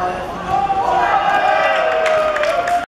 Bye.